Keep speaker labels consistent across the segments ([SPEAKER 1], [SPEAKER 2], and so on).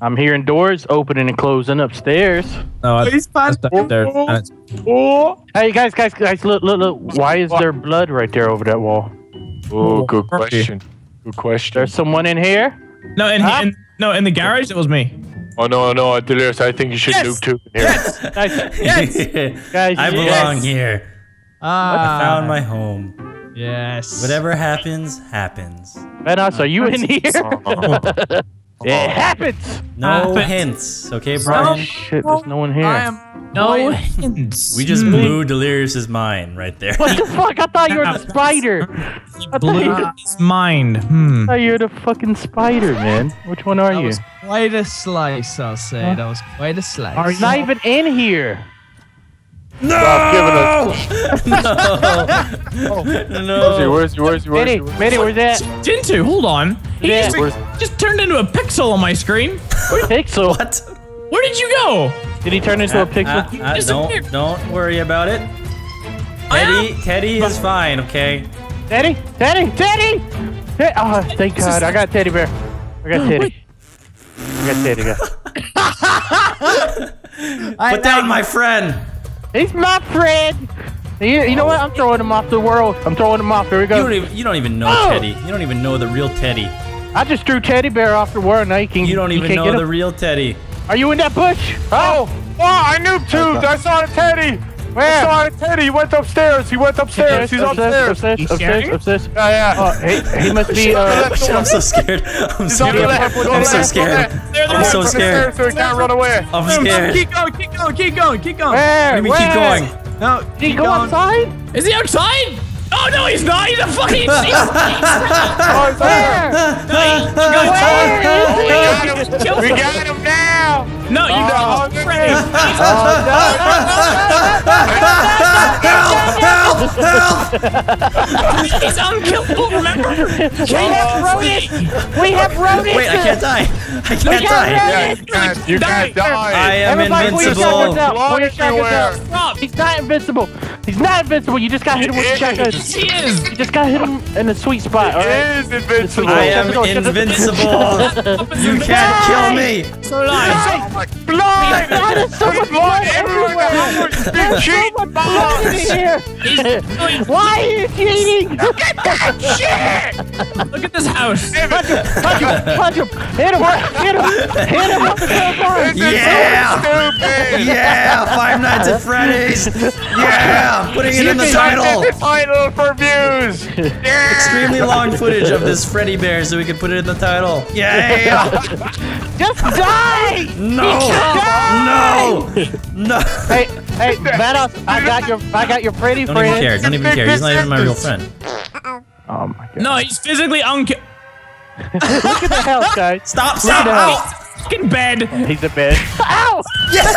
[SPEAKER 1] I'm hearing doors opening and closing upstairs.
[SPEAKER 2] No,
[SPEAKER 3] He's fine.
[SPEAKER 2] that's downstairs. And it's-
[SPEAKER 3] Oh,
[SPEAKER 1] Hey guys, guys, guys! Look, look, look! Why is there blood right there over that wall?
[SPEAKER 3] oh, good question. Good question.
[SPEAKER 1] There's someone in here.
[SPEAKER 2] No, in,
[SPEAKER 1] Huh?
[SPEAKER 2] in no in the garage. It was me.
[SPEAKER 3] Oh no, no, Delirious. I think you should
[SPEAKER 2] Yes.
[SPEAKER 3] noob tube in here.
[SPEAKER 1] Guys, guys,
[SPEAKER 4] I
[SPEAKER 1] yes.
[SPEAKER 4] belong here. I
[SPEAKER 5] Ah,
[SPEAKER 4] found my home.
[SPEAKER 5] Yes.
[SPEAKER 4] Whatever happens, happens.
[SPEAKER 1] Vanoss, are you in here?
[SPEAKER 3] Oh,
[SPEAKER 1] It happens.
[SPEAKER 4] No
[SPEAKER 2] Happens.
[SPEAKER 4] hints, okay,
[SPEAKER 1] Oh
[SPEAKER 4] Brian?
[SPEAKER 1] shit! There's no one here.
[SPEAKER 5] I am
[SPEAKER 2] No hints.
[SPEAKER 4] We just blew Delirious's mind right there.
[SPEAKER 1] What the fuck? I thought you were the spider. I thought you,
[SPEAKER 2] blew his mind. Hmm.
[SPEAKER 1] thought you were the fucking spider, man. Which one are
[SPEAKER 5] That
[SPEAKER 1] you?
[SPEAKER 5] was quite a slice, I'll say. That was quite a slice.
[SPEAKER 1] He's not even in here.
[SPEAKER 3] Stop giving us.
[SPEAKER 4] no.
[SPEAKER 3] Where's he? Where's he? Where's he? Where's
[SPEAKER 1] Manny,
[SPEAKER 3] he? Where's
[SPEAKER 1] Manny, where's that?
[SPEAKER 2] Jintu, hold on. He
[SPEAKER 1] Yeah.
[SPEAKER 2] just,
[SPEAKER 3] Where's-
[SPEAKER 2] just turned into a pixel on my screen.
[SPEAKER 1] Pixel.
[SPEAKER 4] What?
[SPEAKER 2] Where did you go?
[SPEAKER 1] Did he turn into a pixel?
[SPEAKER 4] Uh, uh, don't, don't worry about it. Teddy, Teddy is fine, okay?
[SPEAKER 1] Teddy, Teddy, Teddy! Te- oh, thank God! I got teddy bear. I got Teddy. I got Teddy. I got-
[SPEAKER 4] Put down my friend.
[SPEAKER 1] He's my friend. You, you know what? I'm throwing him off the world. I'm throwing him off. Here we
[SPEAKER 4] You don't
[SPEAKER 1] go.
[SPEAKER 4] even, you don't even know
[SPEAKER 1] Oh.
[SPEAKER 4] Teddy. You don't even know the real Teddy.
[SPEAKER 1] I just threw teddy bear off the world. Now you can.
[SPEAKER 4] You don't even
[SPEAKER 1] can't
[SPEAKER 4] know the
[SPEAKER 1] him.
[SPEAKER 4] real Teddy.
[SPEAKER 1] Are you in that bush?
[SPEAKER 3] Oh, oh, I noob tubed. I saw the Teddy. I saw the Teddy. He went upstairs. He went upstairs. He's upstairs.
[SPEAKER 1] upstairs,
[SPEAKER 2] He's
[SPEAKER 1] upstairs,
[SPEAKER 2] sharing?
[SPEAKER 1] upstairs.
[SPEAKER 3] Yeah, yeah.
[SPEAKER 1] Oh, he, he must be. Uh,
[SPEAKER 4] I'm so scared. I'm
[SPEAKER 3] He's
[SPEAKER 4] so
[SPEAKER 3] on the
[SPEAKER 4] scared.
[SPEAKER 3] left.
[SPEAKER 4] I'm so scared.
[SPEAKER 3] left.
[SPEAKER 2] There, there,
[SPEAKER 4] I'm so scared.
[SPEAKER 3] So he can't run away.
[SPEAKER 4] I'm scared.
[SPEAKER 5] Keep going, keep going, keep going, keep going.
[SPEAKER 1] where?
[SPEAKER 4] Let me
[SPEAKER 1] where?
[SPEAKER 4] keep going.
[SPEAKER 5] No,
[SPEAKER 1] Did he go
[SPEAKER 5] going.
[SPEAKER 1] outside?
[SPEAKER 2] Is he outside? Oh no, he's not. He's a fucking. He's,
[SPEAKER 3] Oh, he's there.
[SPEAKER 1] Where?
[SPEAKER 3] Oh, we
[SPEAKER 1] Where
[SPEAKER 3] got
[SPEAKER 1] is he?
[SPEAKER 3] him. We got him now.
[SPEAKER 2] no, you
[SPEAKER 3] Oh,
[SPEAKER 2] don't.
[SPEAKER 3] no.
[SPEAKER 2] Freddy.
[SPEAKER 4] Oh, help! Help!
[SPEAKER 2] He's unkillable. Remember?
[SPEAKER 1] We have rodents. We have rodents.
[SPEAKER 4] Wait, I can't die. I can't die.
[SPEAKER 3] You can't, you can't
[SPEAKER 4] I
[SPEAKER 3] die.
[SPEAKER 4] am
[SPEAKER 1] Everybody, pull your
[SPEAKER 4] invincible.
[SPEAKER 1] shotguns out. Pull your shotguns
[SPEAKER 3] everywhere.
[SPEAKER 1] out. He's not invincible. He's not invincible. You just got hit him with the shotgun.
[SPEAKER 2] He is.
[SPEAKER 1] You just got hit him in the sweet spot. All
[SPEAKER 3] He
[SPEAKER 1] right.
[SPEAKER 3] is invincible.
[SPEAKER 4] I am invincible. You can't kill me.
[SPEAKER 2] So alive.
[SPEAKER 3] Blood!
[SPEAKER 1] There's so much blood everywhere.
[SPEAKER 3] Big
[SPEAKER 1] There's so
[SPEAKER 3] cheat
[SPEAKER 1] much blood in here. Why are you cheating?
[SPEAKER 2] Look at this house.
[SPEAKER 1] Punch him! Punch him! Hit him! Hit him! Hit him with the crowbar!
[SPEAKER 4] Yeah!
[SPEAKER 3] Stupid!
[SPEAKER 4] Yeah! Five Nights at Freddy's! Yeah! I'm putting it in the title!
[SPEAKER 3] The title for views! Yeah!
[SPEAKER 4] Extremely long footage of this Freddy Bear so we can put it in the title. Yeah!
[SPEAKER 1] Just die!
[SPEAKER 4] No! No! No!
[SPEAKER 1] Hey, hey, Vanoss, I got your, I got your pretty
[SPEAKER 4] Don't even care. Don't even care. He's not even my real friend.
[SPEAKER 1] Oh my god!
[SPEAKER 2] No, he's physically unkillable.
[SPEAKER 1] Look at the house, guys.
[SPEAKER 4] Stop!
[SPEAKER 1] Look
[SPEAKER 4] Stop!
[SPEAKER 1] at the
[SPEAKER 4] Ow!
[SPEAKER 1] house.
[SPEAKER 2] Fucking bed.
[SPEAKER 1] He's a bed. Ow! Yes!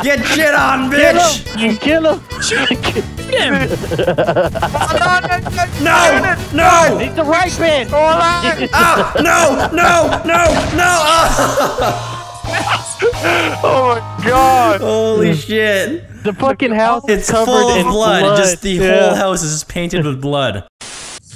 [SPEAKER 4] Get shit on, bitch!
[SPEAKER 1] Kill him!
[SPEAKER 2] Him.
[SPEAKER 4] No! No!
[SPEAKER 1] He's the right bed.
[SPEAKER 4] Ah! No! No! No! No! Ah!
[SPEAKER 3] Oh my god!
[SPEAKER 4] Holy shit!
[SPEAKER 1] The fucking house
[SPEAKER 4] It's
[SPEAKER 1] is covered
[SPEAKER 4] full of
[SPEAKER 1] in
[SPEAKER 4] blood. Just the
[SPEAKER 1] Yeah.
[SPEAKER 4] whole house is just painted with blood.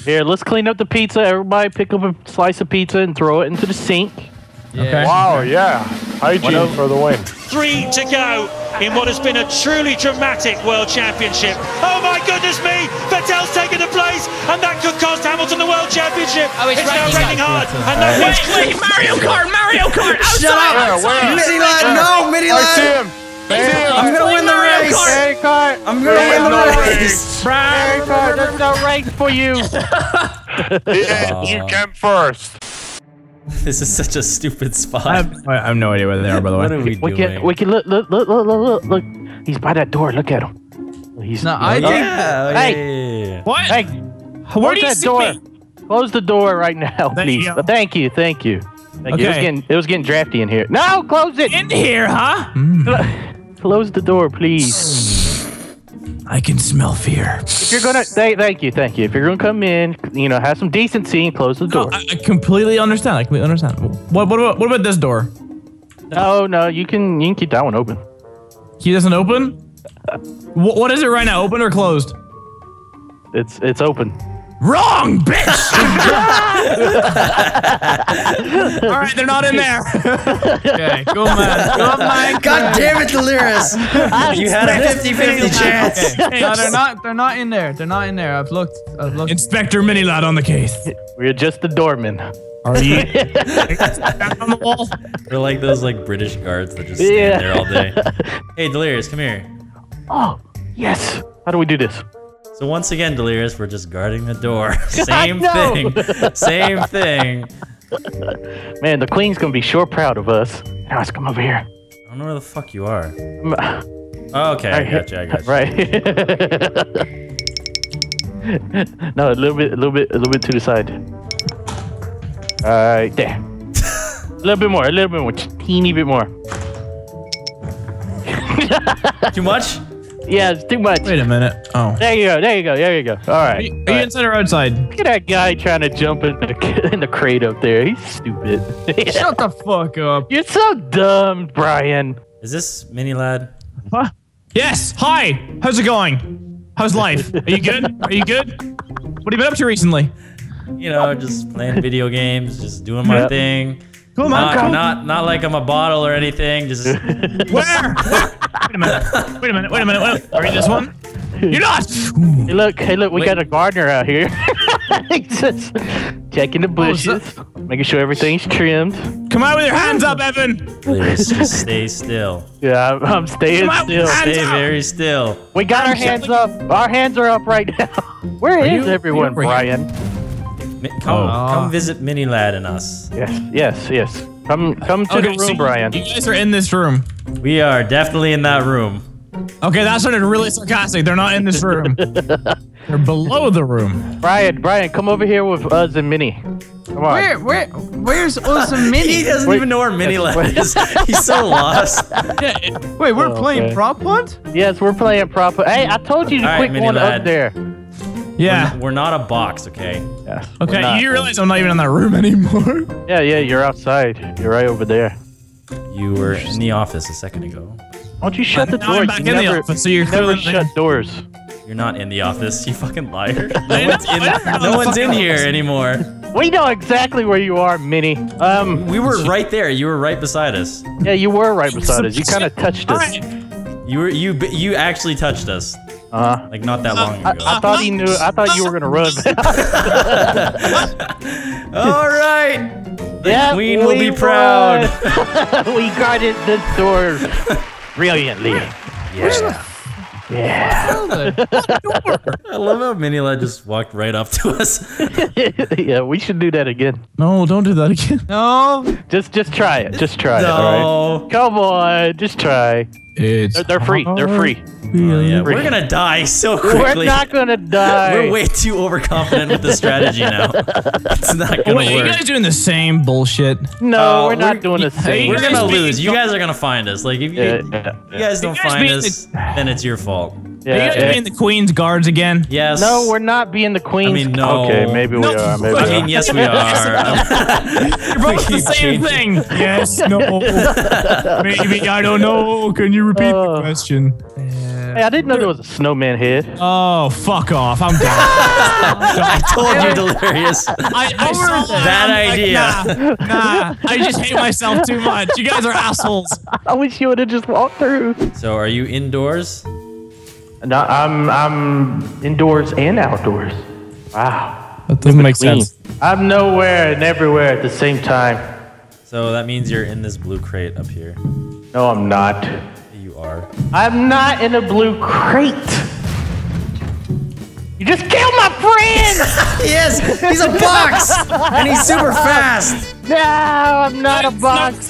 [SPEAKER 1] Here, let's clean up the pizza. Everybody pick up a slice of pizza and throw it into the sink.
[SPEAKER 2] Okay.
[SPEAKER 3] Wow, yeah. Hygiene for the win.
[SPEAKER 6] Three to go in what has been a truly dramatic World Championship. Oh my goodness me! Vettel's taken the place, and that could cost Hamilton the World Championship.
[SPEAKER 5] Oh, it's
[SPEAKER 6] it's now
[SPEAKER 5] raining
[SPEAKER 6] raining hard, and uh, that
[SPEAKER 2] Wait,
[SPEAKER 6] means
[SPEAKER 2] wait, Mario Kart, Mario Kart,
[SPEAKER 4] Shut
[SPEAKER 2] outside.
[SPEAKER 4] up!
[SPEAKER 3] Yeah, where?
[SPEAKER 4] No! Mini
[SPEAKER 3] I see him. Damn.
[SPEAKER 4] I'm gonna win the
[SPEAKER 2] Mario
[SPEAKER 4] race!
[SPEAKER 2] Kart.
[SPEAKER 4] I'm gonna win the
[SPEAKER 3] no
[SPEAKER 4] race!
[SPEAKER 1] Hey, Cart, there's no race for you.
[SPEAKER 3] Yeah, you came first.
[SPEAKER 4] This is such a stupid spot.
[SPEAKER 2] I have, I have no idea where they are, by the way.
[SPEAKER 4] what
[SPEAKER 2] way.
[SPEAKER 4] are we
[SPEAKER 1] We
[SPEAKER 4] doing?
[SPEAKER 1] can, we can look, look, look, look, look, look, look. He's by that door. Look at him. He's
[SPEAKER 5] No, I
[SPEAKER 4] yeah,
[SPEAKER 5] think
[SPEAKER 4] oh,
[SPEAKER 1] Hey.
[SPEAKER 4] yeah, yeah, yeah.
[SPEAKER 2] What?
[SPEAKER 1] Hey,
[SPEAKER 2] Where
[SPEAKER 1] close
[SPEAKER 2] do you
[SPEAKER 1] that
[SPEAKER 2] see
[SPEAKER 1] door.
[SPEAKER 2] me?
[SPEAKER 1] Close the door right now,
[SPEAKER 2] There you
[SPEAKER 1] please. Thank you, thank you. Thank you. It was getting, it was getting drafty in here. No, close it.
[SPEAKER 2] In here, huh? Mm,
[SPEAKER 1] Close the door, please.
[SPEAKER 2] I can smell fear.
[SPEAKER 1] If you're gonna, thank, thank you, thank you. If you're gonna come in, you know, have some decency and close the
[SPEAKER 2] No,
[SPEAKER 1] door.
[SPEAKER 2] I, I completely understand. I completely understand. What, what, about, what about this door?
[SPEAKER 1] No, no, you can, you can keep that one open.
[SPEAKER 2] He doesn't open? What, what is it right now? Open or closed?
[SPEAKER 1] It's, it's open.
[SPEAKER 2] Wrong, bitch! All right, they're not in there.
[SPEAKER 5] Okay, go man. Go man.
[SPEAKER 7] God damn it, Delirious! you had a 50-50 chance.
[SPEAKER 5] No, they're not. They're not in there. They're not in there. I've looked. I've looked.
[SPEAKER 2] Inspector MiniLadd on the case.
[SPEAKER 1] We're just the doorman.
[SPEAKER 2] Are you on the wall?
[SPEAKER 4] They're like those like British guards that just stand
[SPEAKER 1] Yeah.
[SPEAKER 4] there all day. Hey, Delirious, come here.
[SPEAKER 1] Oh, yes. How do we do this?
[SPEAKER 4] So once again, Delirious, we're just guarding the door. Same thing. Same thing.
[SPEAKER 1] Man, the queen's gonna be sure proud of us. Now let's come over here.
[SPEAKER 4] I don't know where the fuck you are. Oh, okay, I got you. I got you.
[SPEAKER 1] Right. no, a little bit, a little bit, a little bit to the side. Alright, there. a little bit more, a little bit more, teeny bit more.
[SPEAKER 4] Too much?
[SPEAKER 1] Yeah, it's too much.
[SPEAKER 2] Wait a minute. Oh.
[SPEAKER 1] There you go, there you go, there you go.
[SPEAKER 2] Are
[SPEAKER 1] Alright.
[SPEAKER 2] you, are you inside or outside?
[SPEAKER 1] Look at that guy trying to jump in the, in the crate up there. He's stupid.
[SPEAKER 5] Shut the fuck up.
[SPEAKER 1] You're so dumb, Brian.
[SPEAKER 4] Is this mini lad?
[SPEAKER 2] Huh? Yes. Hi. How's it going? How's life? Are you good? Are you good? What have you been up to recently?
[SPEAKER 4] You know, just playing video games, just doing my
[SPEAKER 1] Yep.
[SPEAKER 4] thing.
[SPEAKER 2] Cool, man.
[SPEAKER 4] Not,
[SPEAKER 2] Cool.
[SPEAKER 4] not, not like I'm a bottle or anything. Just
[SPEAKER 2] Where? Wait a minute. Wait a minute. Wait a minute. Wait. Are you this one? You're not.
[SPEAKER 1] Hey, look, hey, look, we
[SPEAKER 4] Wait.
[SPEAKER 1] got a gardener out here. Just checking the oh, bushes, making sure everything's trimmed.
[SPEAKER 2] Come out with your hands up, Evan.
[SPEAKER 4] Delirious, just stay still.
[SPEAKER 1] Yeah, I'm, I'm staying
[SPEAKER 2] Come
[SPEAKER 1] still.
[SPEAKER 4] Stay
[SPEAKER 2] up.
[SPEAKER 4] very still.
[SPEAKER 1] We got our hands up. Our hands are up right now. Where is
[SPEAKER 2] you-
[SPEAKER 1] everyone,
[SPEAKER 2] are you-
[SPEAKER 1] Brian?
[SPEAKER 4] Mi- Come,
[SPEAKER 2] Oh.
[SPEAKER 4] come visit Mini Ladd and us.
[SPEAKER 1] Yes, yes, yes. Come, come to the room,
[SPEAKER 2] so
[SPEAKER 1] Brian.
[SPEAKER 2] You guys are in this room.
[SPEAKER 4] We are definitely in that room.
[SPEAKER 2] Okay, that sounded really sarcastic. They're not in this room. They're below the room.
[SPEAKER 1] Brian, Brian, come over here with us and Mini. Come on.
[SPEAKER 5] Where? Where? Where's us and
[SPEAKER 4] Mini?
[SPEAKER 5] He
[SPEAKER 4] doesn't
[SPEAKER 1] Wait.
[SPEAKER 4] even know where Mini
[SPEAKER 1] Ladd
[SPEAKER 4] is. He's so lost.
[SPEAKER 5] Wait, we're
[SPEAKER 1] Oh,
[SPEAKER 5] playing
[SPEAKER 1] okay.
[SPEAKER 5] prop hunt?
[SPEAKER 1] Yes, we're playing proper. Hey, I told you to
[SPEAKER 4] All right,
[SPEAKER 1] quick
[SPEAKER 4] Mini
[SPEAKER 1] one
[SPEAKER 4] lad.
[SPEAKER 1] up there.
[SPEAKER 2] Yeah.
[SPEAKER 4] We're not a box, okay?
[SPEAKER 1] Yes. we're
[SPEAKER 2] Okay,
[SPEAKER 1] not.
[SPEAKER 2] you realize I'm not even in that room anymore.
[SPEAKER 1] Yeah, yeah, you're outside. You're right over there.
[SPEAKER 4] You were in the office a second ago.
[SPEAKER 1] Why don't you shut the
[SPEAKER 2] Now
[SPEAKER 1] door?
[SPEAKER 2] I'm back
[SPEAKER 1] you
[SPEAKER 2] in the office, so you're
[SPEAKER 1] never
[SPEAKER 2] clearly
[SPEAKER 1] shut doors.
[SPEAKER 4] You're not in the office, you fucking liar. No one's in, no one's in here anymore.
[SPEAKER 1] We know exactly where you are, Mini. Um,
[SPEAKER 4] We were right there. You were right beside us.
[SPEAKER 1] yeah, you were right beside us. You kind of touched us.
[SPEAKER 2] right.
[SPEAKER 4] You were you you actually touched us
[SPEAKER 1] Uh,
[SPEAKER 4] like not that long
[SPEAKER 1] I,
[SPEAKER 4] ago.
[SPEAKER 1] I thought he knew. I thought you were gonna run.
[SPEAKER 4] All right.
[SPEAKER 1] yeah,
[SPEAKER 4] queen will
[SPEAKER 1] we
[SPEAKER 4] be proud.
[SPEAKER 1] won. we guarded the door brilliantly. Yeah. Yeah.
[SPEAKER 4] I love how Minila just walked right up to us.
[SPEAKER 1] yeah, we should do that again.
[SPEAKER 2] No, don't do that again.
[SPEAKER 5] No.
[SPEAKER 1] Just, just try it. Just try it. All
[SPEAKER 4] No.
[SPEAKER 1] right. Come on, just try.
[SPEAKER 2] It's
[SPEAKER 1] They're, they're free. They're free.
[SPEAKER 4] Oh, yeah, we're gonna die so quickly.
[SPEAKER 1] We're
[SPEAKER 4] quickly.
[SPEAKER 1] not gonna die.
[SPEAKER 4] We're way too overconfident with the strategy now. It's not gonna
[SPEAKER 2] Wait, you guys doing the same bullshit?
[SPEAKER 1] no,
[SPEAKER 4] Oh,
[SPEAKER 1] we're not
[SPEAKER 4] we're-
[SPEAKER 1] doing the same.
[SPEAKER 4] We're gonna lose. You guys are gonna find us. Like if you,
[SPEAKER 1] Yeah,
[SPEAKER 4] you
[SPEAKER 1] yeah,
[SPEAKER 4] guys don't
[SPEAKER 2] You guys
[SPEAKER 4] find
[SPEAKER 2] being
[SPEAKER 4] us, then it's your fault.
[SPEAKER 1] Yeah,
[SPEAKER 2] Are you guys
[SPEAKER 1] yeah.
[SPEAKER 2] being the Queen's guards again?
[SPEAKER 4] Yes.
[SPEAKER 1] No, we're not being the queens.
[SPEAKER 4] I mean, no.
[SPEAKER 1] Okay, maybe
[SPEAKER 2] No.
[SPEAKER 1] we are. Maybe
[SPEAKER 4] I mean, yes, we are.
[SPEAKER 2] You're both the same
[SPEAKER 4] changing.
[SPEAKER 2] thing. Yes, no. Maybe, I don't know. Can you repeat the
[SPEAKER 1] Oh.
[SPEAKER 2] question?
[SPEAKER 1] Hey, I didn't know there was a snowman here.
[SPEAKER 2] Oh, fuck off. I'm done.
[SPEAKER 4] I told you, delirious.
[SPEAKER 2] I, I saw that. I'm like,
[SPEAKER 4] idea.
[SPEAKER 2] nah, nah. I just hate myself too much. You guys are assholes.
[SPEAKER 1] I wish you would have just walked through.
[SPEAKER 4] So, are you indoors?
[SPEAKER 1] No, I'm I'm indoors and outdoors. Wow.
[SPEAKER 2] That doesn't make
[SPEAKER 1] sense. I'm nowhere and everywhere at the same time.
[SPEAKER 4] So that means you're in this blue crate up here.
[SPEAKER 1] No, I'm not.
[SPEAKER 4] You are.
[SPEAKER 1] I'm not in a blue crate. You just killed my friend!
[SPEAKER 7] Yes, he's a box, and he's super fast.
[SPEAKER 1] no, I'm not a box.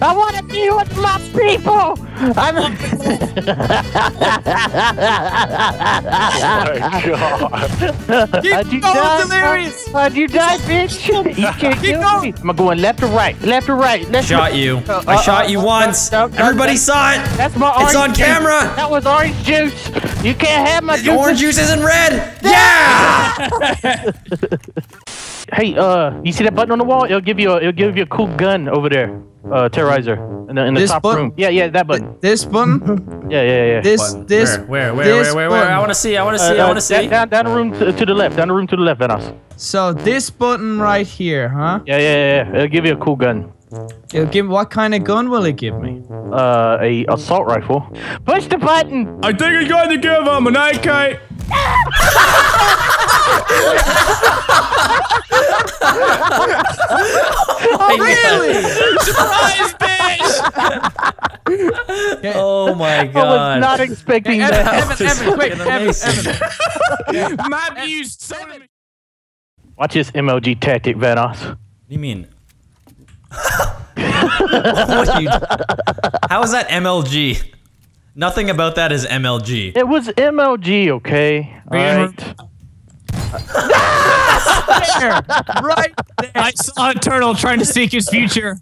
[SPEAKER 1] I want to be with my people! I'm. oh my god! How'd you die? How'd you die, bitch? You can't kill me. I'm going left or right, left or right. Left
[SPEAKER 4] Shot you. I shot you once.
[SPEAKER 1] no, no,
[SPEAKER 4] Everybody
[SPEAKER 1] no.
[SPEAKER 4] saw it.
[SPEAKER 1] That's my orange
[SPEAKER 4] It's
[SPEAKER 1] orange
[SPEAKER 4] on
[SPEAKER 1] juice.
[SPEAKER 4] camera.
[SPEAKER 1] That was orange juice. You can't have my
[SPEAKER 7] The
[SPEAKER 1] juice.
[SPEAKER 7] orange juice isn't red. Yeah.
[SPEAKER 1] hey, uh, you see that button on the wall? It'll give you a, it'll give you a cool gun over there, uh, Terroriser in the, in the
[SPEAKER 5] This
[SPEAKER 1] top
[SPEAKER 5] button?
[SPEAKER 1] room. Yeah, yeah, that button.
[SPEAKER 5] This button.
[SPEAKER 1] Yeah, yeah, yeah.
[SPEAKER 5] This. This.
[SPEAKER 4] Where, where, where,
[SPEAKER 5] this
[SPEAKER 4] where, where, where? I want to see. I want to
[SPEAKER 1] Uh,
[SPEAKER 4] see. I
[SPEAKER 1] uh,
[SPEAKER 4] want to see.
[SPEAKER 1] Down, down, down the room to, to the left. Down the room to the left, Vanoss.
[SPEAKER 5] So this button right here, huh?
[SPEAKER 1] Yeah, yeah, yeah, yeah. It'll give you a cool gun.
[SPEAKER 5] It'll give. What kind of gun will it give me?
[SPEAKER 1] Uh, a assault rifle. Push the button.
[SPEAKER 2] I think I'm going to give him an AK. Oh, Surprise, bitch!
[SPEAKER 4] Oh my god!
[SPEAKER 1] I was not expecting
[SPEAKER 5] Evan,
[SPEAKER 1] that.
[SPEAKER 5] Evan, Evan, quick, Evan,
[SPEAKER 4] amazing.
[SPEAKER 5] Evan.
[SPEAKER 2] Map used so many.
[SPEAKER 1] Watch this MLG tactic, Vanoss.
[SPEAKER 4] What do you mean? What you- How is that MLG? Nothing about that is MLG.
[SPEAKER 1] It was MLG, okay?
[SPEAKER 2] Man,
[SPEAKER 5] There, right there.
[SPEAKER 2] I saw a turtle trying to seek his future.